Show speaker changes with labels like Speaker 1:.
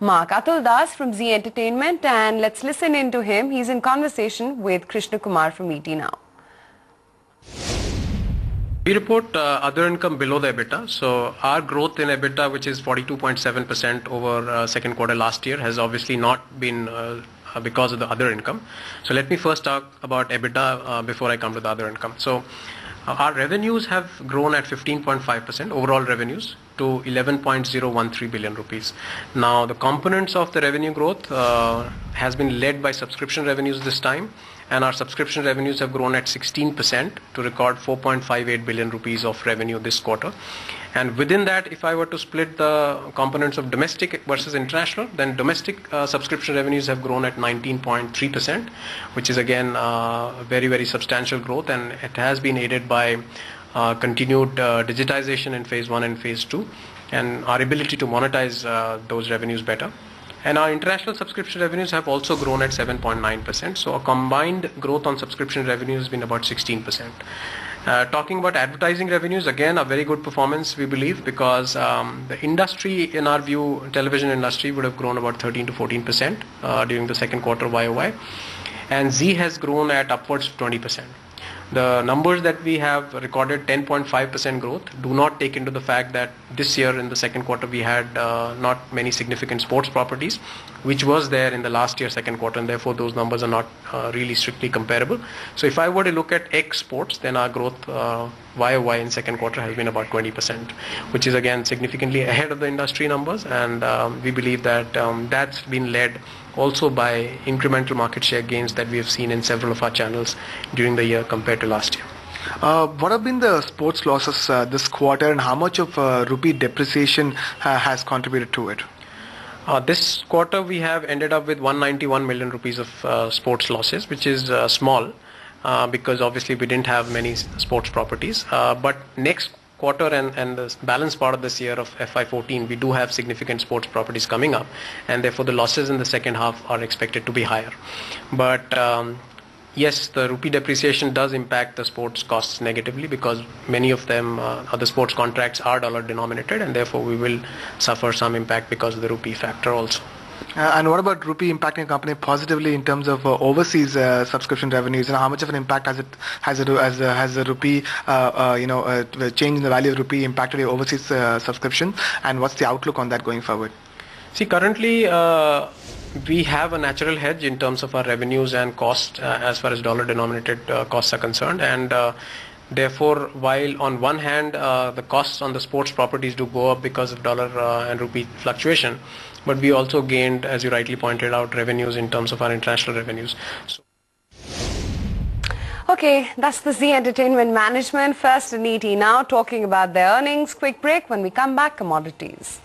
Speaker 1: Mark Atul Das from Zee Entertainment and let's listen into him. He's in conversation with Krishna Kumar from ET Now.
Speaker 2: We report uh, other income below the EBITDA. So our growth in EBITDA, which is 42.7% over uh, second quarter last year, has obviously not been uh, because of the other income. So let me first talk about EBITDA uh, before I come to the other income. So uh, our revenues have grown at 15.5% overall revenues to 11.013 billion rupees. Now the components of the revenue growth uh, has been led by subscription revenues this time and our subscription revenues have grown at 16% to record 4.58 billion rupees of revenue this quarter. And within that, if I were to split the components of domestic versus international, then domestic uh, subscription revenues have grown at 19.3%, which is again uh, very, very substantial growth, and it has been aided by continued uh, digitization in phase one and phase two, and our ability to monetize uh, those revenues better. And our international subscription revenues have also grown at 7.9%. So a combined growth on subscription revenues has been about 16%. Uh, talking about advertising revenues, again, a very good performance, we believe, because um, the industry, in our view, television industry would have grown about 13 to 14% uh, during the second quarter YOY. And Zee has grown at upwards of 20%. The numbers that we have recorded 10.5% growth do not take into the fact that this year in the second quarter we had uh, not many significant sports properties which was there in the last year second quarter and therefore those numbers are not uh, really strictly comparable. So if I were to look at X sports then our growth uh, YOY in second quarter has been about 20% which is again significantly ahead of the industry numbers and um, we believe that um, that's been led also by incremental market share gains that we have seen in several of our channels during the year compared to last year.
Speaker 3: Uh, what have been the sports losses uh, this quarter and how much of uh, rupee depreciation uh, has contributed to it?
Speaker 2: Uh, this quarter we have ended up with 191 million rupees of uh, sports losses, which is small because obviously we didn't have many sports properties. but next quarter and, and the balance part of this year of FY14, we do have significant sports properties coming up, and therefore the losses in the second half are expected to be higher. But um, yes, the rupee depreciation does impact the sports costs negatively because many of them, uh, other sports contracts are dollar denominated, and therefore we will suffer some impact because of the rupee factor also.
Speaker 3: Uh, and what about rupee impacting a company positively in terms of uh, overseas uh, subscription revenues? And how much of an impact has it has it has, uh, has the rupee uh, uh, you know change in the value of rupee impacted your overseas subscription? And what's the outlook on that going forward?
Speaker 2: See, currently we have a natural hedge in terms of our revenues and cost as far as dollar denominated costs are concerned, and Therefore, while on one hand uh, the costs on the sports properties do go up because of dollar uh, and rupee fluctuation, but we also gained, as you rightly pointed out, revenues in terms of our international revenues. So
Speaker 1: Okay, that's the Zee Entertainment Management. First, on ET Now talking about their earnings. Quick break. When we come back, commodities.